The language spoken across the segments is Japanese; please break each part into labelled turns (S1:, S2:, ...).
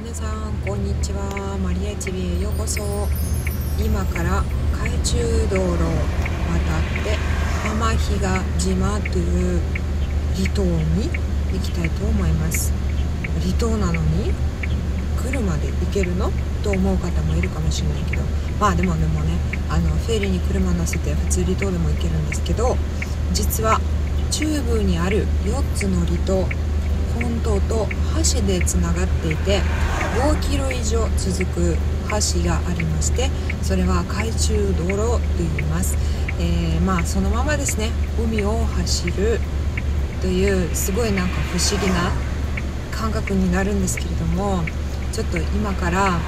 S1: 皆さんこんにちは。マリア TV へようこそ。今から海中道路を渡って浜比嘉島という離島に行きたいと思います。離島なのに車で行けるの？と思う方もいるかもしれないけど。まあでもでもねあのフェリーに車乗せて普通離島でも行けるんですけど実は中部にある4つの離島本島と橋でつながっていて5キロ以上続く橋がありましてそれは海中道路と言います、えー、まあそのままですね。海を走るというすごいなんか不思議な感覚になるんですけれどもちょっと今から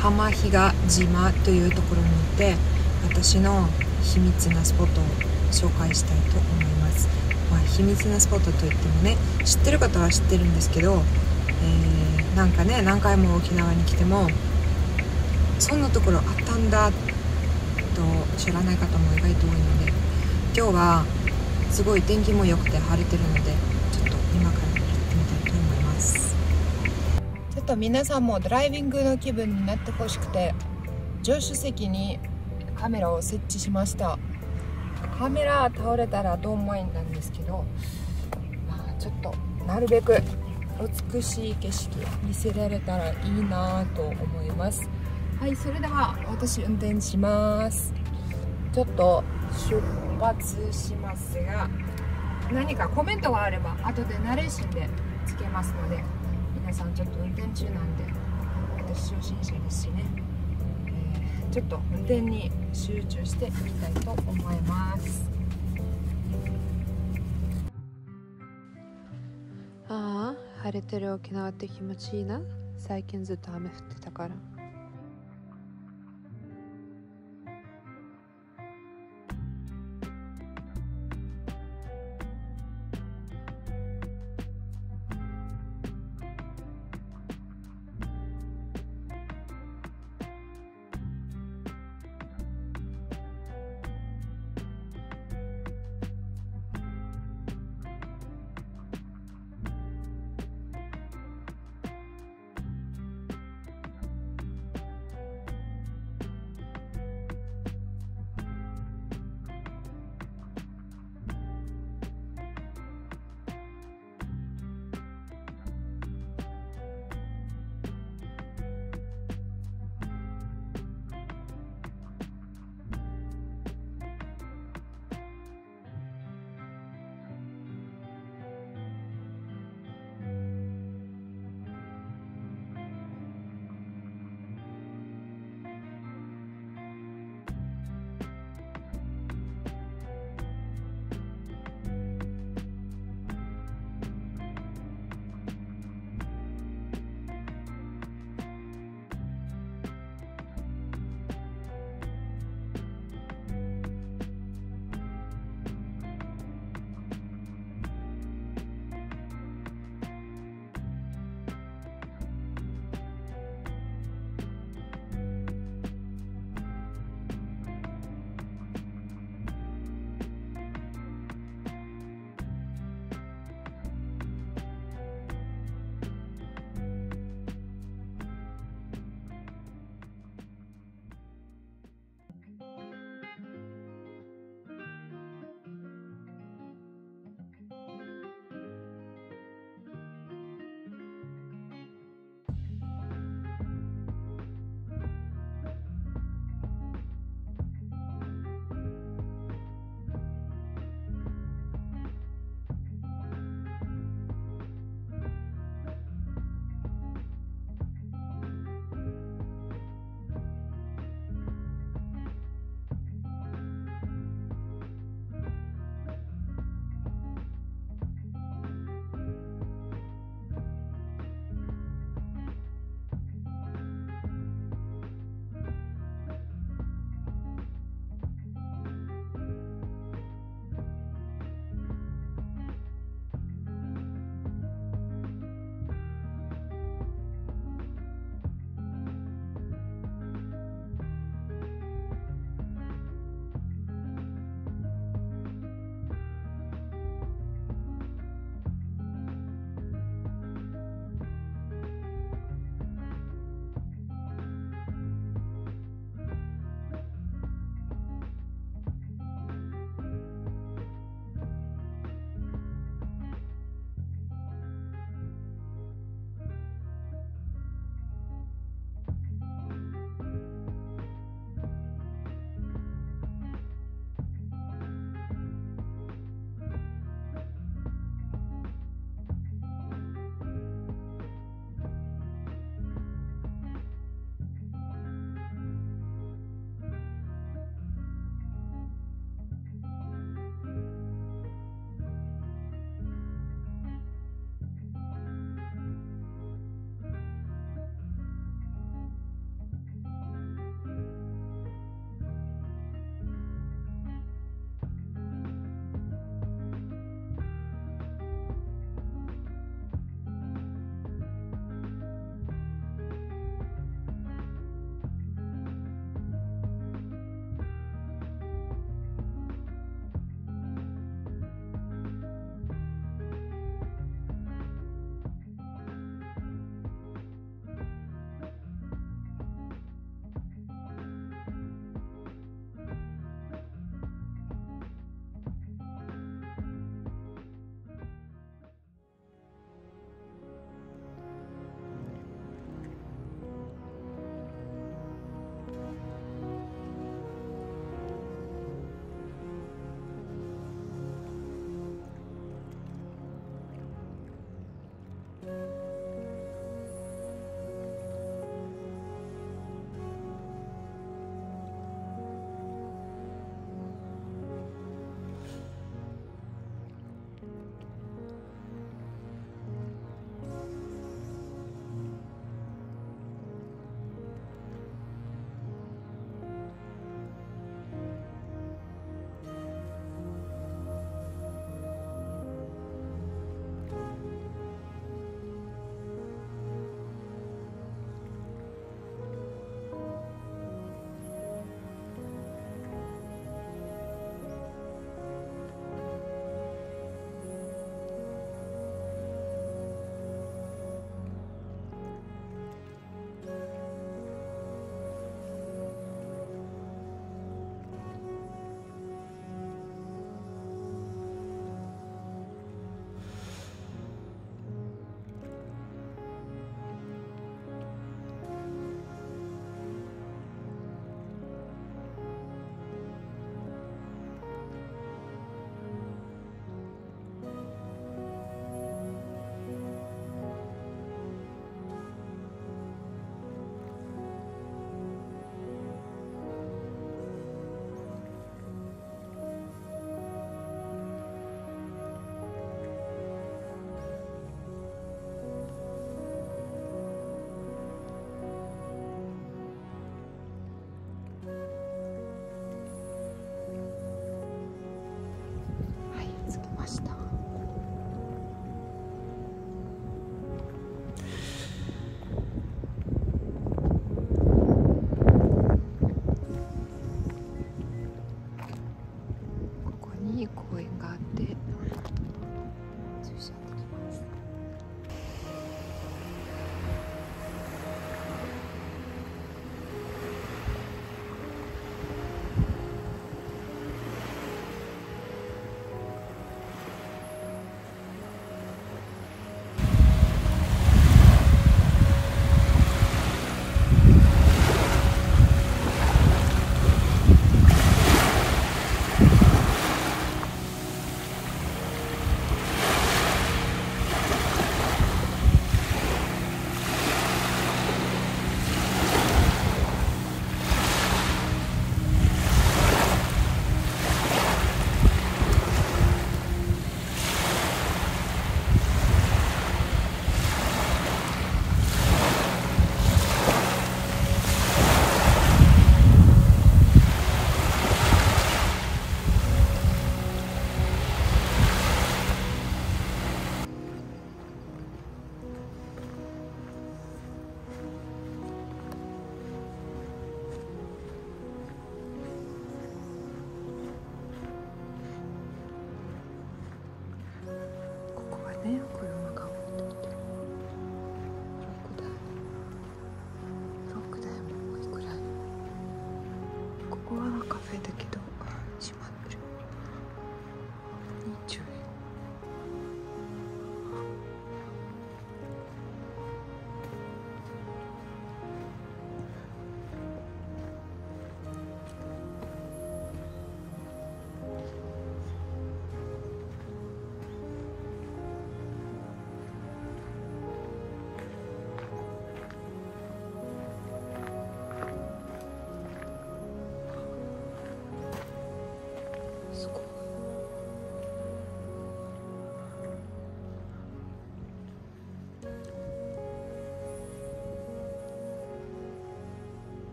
S1: 浜比嘉島というところに行って私の秘密なスポットを紹介したいと思います、まあ、秘密なスポットといってもね知ってる方は知ってるんですけど、えー、なんかね何回も沖縄に来てもそんなところあったんだと知らない方も意外と多いので今日はすごい天気も良くて晴れてるのでちょっと今から行ってみたいと思います。ちょっと皆さんもドライビングの気分になってほしくて助手席にカメラを設置しました。カメラ倒れたらドンマインなんですけど、まあ、ちょっとなるべく美しい景色見せられたらいいなと思います。はいそれでは私運転します。ちょっと出発しますが何かコメントがあれば後でナレーションでつけますので皆さんちょっと運転中なんで私初心者ですしね。ちょっと運転に集中していきたいと思います。ああ晴れてる沖縄って気持ちいいな。最近ずっと雨降ってたから。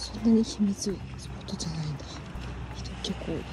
S1: そんなに秘密スポットじゃないんだ。人結構